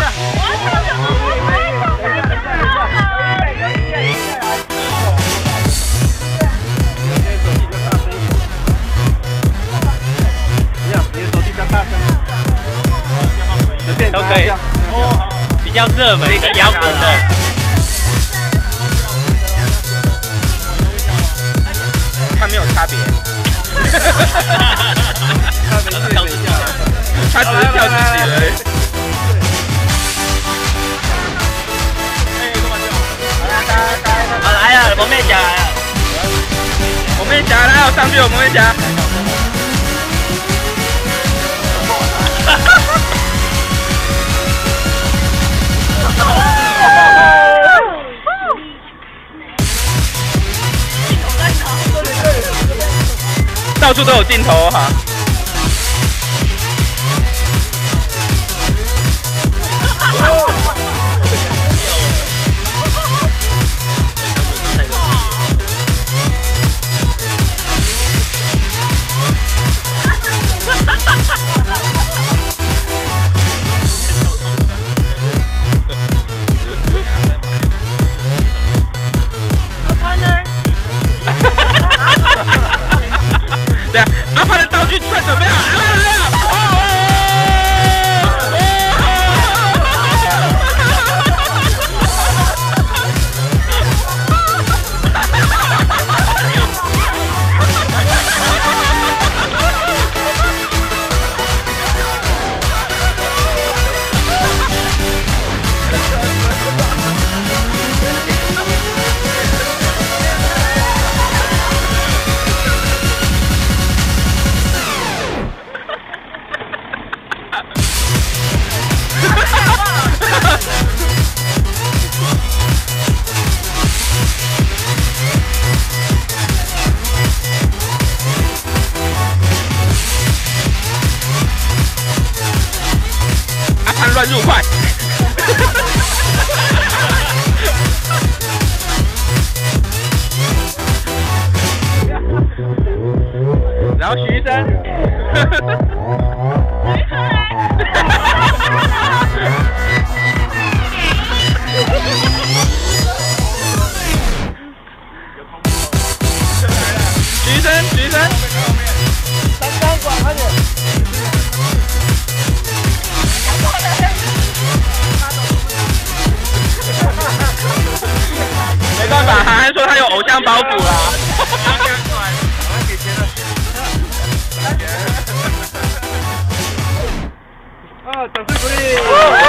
上。都可以，比较热门的摇滚的。它没有差别。差别是跳自己。上去我们危家。到处都有镜头哈。然后，徐医生。像包袱了。啊，掌声鼓励！